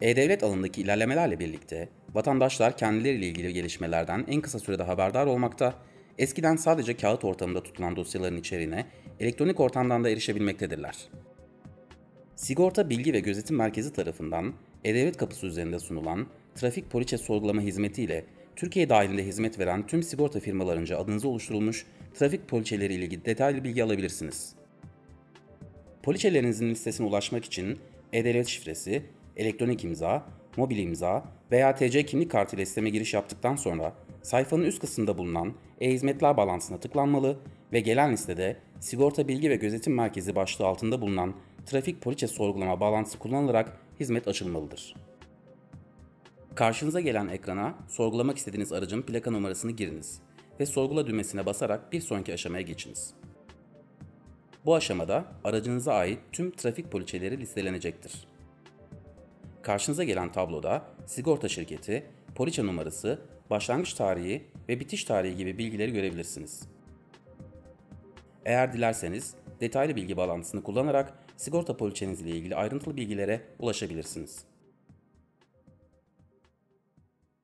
E-Devlet alanındaki ilerlemelerle birlikte vatandaşlar kendileriyle ilgili gelişmelerden en kısa sürede haberdar olmakta, eskiden sadece kağıt ortamında tutulan dosyaların içeriğine elektronik ortamdan da erişebilmektedirler. Sigorta Bilgi ve Gözetim Merkezi tarafından E-Devlet kapısı üzerinde sunulan trafik poliçe sorgulama hizmeti ile Türkiye dahilinde hizmet veren tüm sigorta firmalarınca adınıza oluşturulmuş trafik poliçeleri ile ilgili detaylı bilgi alabilirsiniz. Poliçelerinizin listesine ulaşmak için e-devlet şifresi, elektronik imza, mobil imza veya TC kimlik kartı ile sisteme giriş yaptıktan sonra sayfanın üst kısmında bulunan e-hizmetler bağlantısına tıklanmalı ve gelen listede Sigorta Bilgi ve Gözetim Merkezi başlığı altında bulunan trafik poliçe sorgulama bağlantısı kullanılarak hizmet açılmalıdır. Karşınıza gelen ekrana sorgulamak istediğiniz aracın plaka numarasını giriniz ve sorgula düğmesine basarak bir sonraki aşamaya geçiniz. Bu aşamada aracınıza ait tüm trafik poliçeleri listelenecektir. Karşınıza gelen tabloda sigorta şirketi, poliçe numarası, başlangıç tarihi ve bitiş tarihi gibi bilgileri görebilirsiniz. Eğer dilerseniz detaylı bilgi bağlantısını kullanarak sigorta poliçeniz ile ilgili ayrıntılı bilgilere ulaşabilirsiniz.